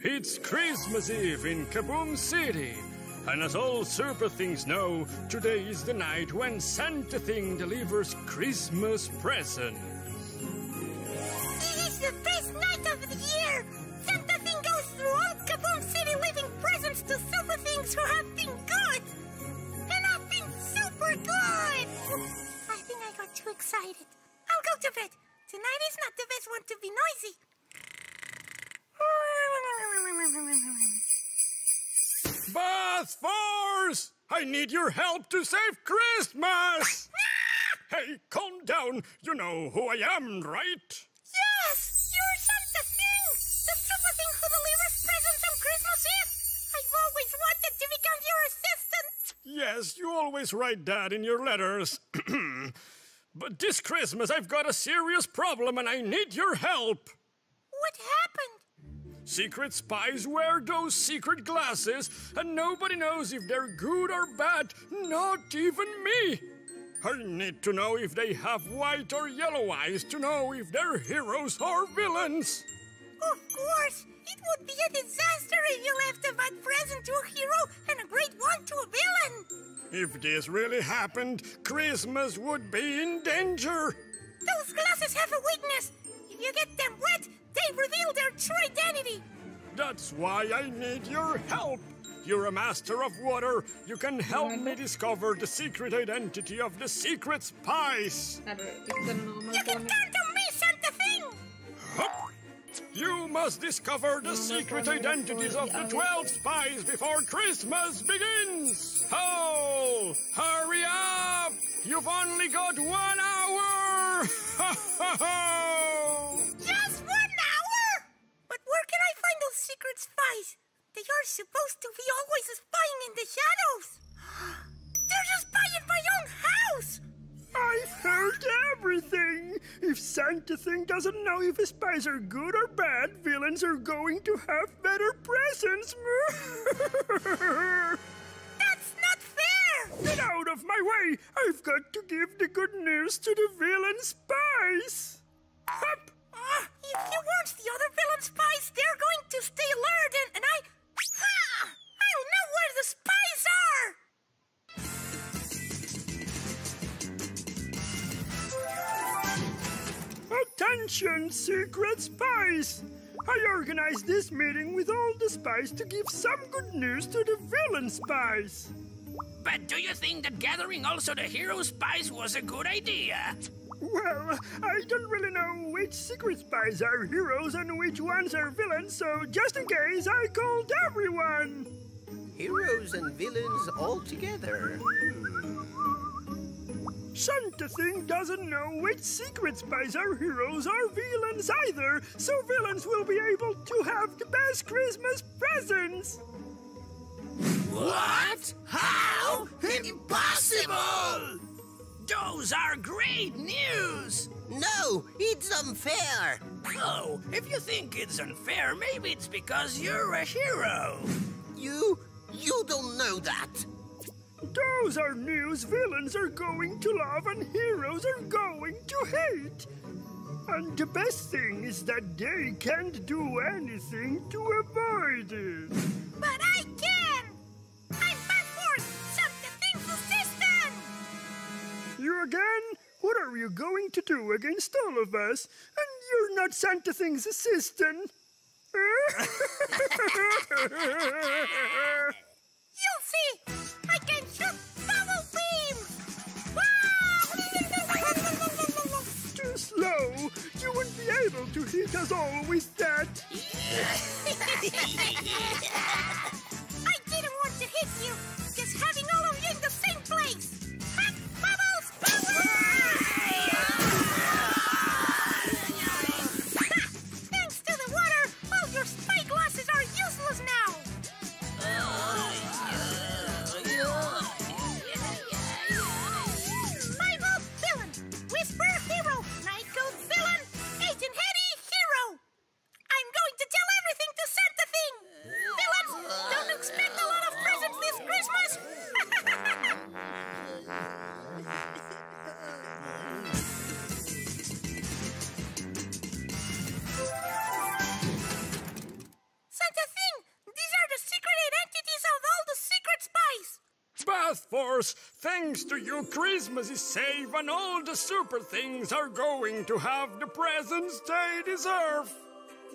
It's Christmas Eve in Kaboom City. And as all super things know, today is the night when Santa Thing delivers Christmas presents. It is the best night of the year! Santa Thing goes through all Kaboom City leaving presents to super things who have been good! And I've been super good! I think I got too excited. I'll go to bed. Tonight is not the best one to be noisy. Bath Force! I need your help to save Christmas! hey, calm down. You know who I am, right? Yes! You're Santa Thing! The super thing who delivers presents on Christmas Eve! I've always wanted to become your assistant! Yes, you always write that in your letters. but this Christmas I've got a serious problem and I need your help. What happened? Secret spies wear those secret glasses, and nobody knows if they're good or bad, not even me. I need to know if they have white or yellow eyes to know if they're heroes or villains. Of course! It would be a disaster if you left a bad present to a hero and a great one to a villain! If this really happened, Christmas would be in danger. Those glasses have a weakness. If you get them true identity. That's why I need your help. You're a master of water. You can help me discover the secret identity of the secret spies. Aduh, kita normal You can count on me, Santa Thing! You must discover the secret identities of the 12 spies before Christmas begins! Oh, hurry up! You've only got one hour! Ha ha ha! Secret spies? They are supposed to be always spying in the shadows. They're just spying my own house! I've heard everything. If Santa Thing doesn't know if spies are good or bad, villains are going to have better presents. That's not fair! Get out of my way! I've got to give the good news to the villain spies. Hup! Ah, if he warns the other villain spies, they're going Attention, secret spies! I organized this meeting with all the spies to give some good news to the villain spies. But do you think that gathering also the hero spies was a good idea? Well, I don't really know which secret spies are heroes and which ones are villains, so just in case, I called everyone. Heroes and villains all together. Hmm. Santa Thing doesn't know which secret spies are heroes or villains either, so villains will be able to have the best Christmas presents. What? How? Impossible! Those are great news! No, it's unfair. Oh, if you think it's unfair, maybe it's because you're a hero. You, you don't know that. Those are news villains are going to love and heroes are going to hate. And the best thing is that they can't do anything to avoid it. But I can! I'm back for Santa Thing's assistant! You again? What are you going to do against all of us? And you're not Santa Thing's assistant. Eh? You'll see! Able to hit us all with that. I didn't want to hit you! Bath Force. Thanks to you, Christmas is safe and all the super things are going to have the presents they deserve.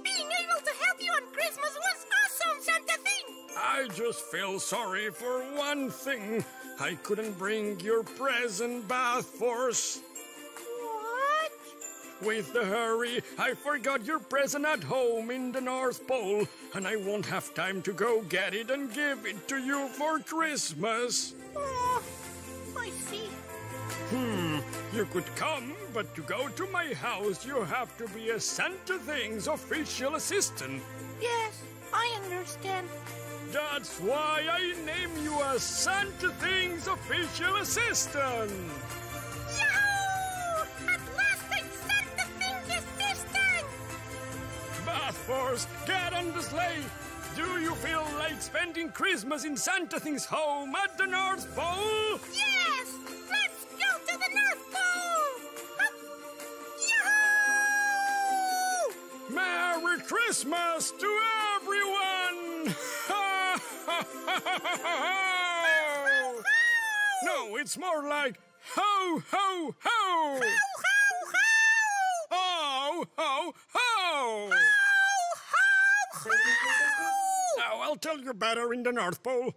Being able to help you on Christmas was awesome, Santa Thing! I just feel sorry for one thing. I couldn't bring your present, Bath Force. What? With the hurry, I forgot your present at home in the North Pole, and I won't have time to go get it and give it to you for Christmas. Oh, I see. Hmm, you could come, but to go to my house, you have to be a Santa Things official assistant. Yes, I understand. That's why I name you a Santa Things official assistant. Yahoo! At last I'm Santa Thing's assistant! Bath Force, get on the sleigh. Do you feel like spending Christmas in Santa Things' home at the North Pole? Yes! Let's go to the North Pole! Yahoo! Merry Christmas to everyone! no, it's more like ho, ho, ho! Ho, ho, ho! Ho, ho, ho! I'll tell you better in the North Pole.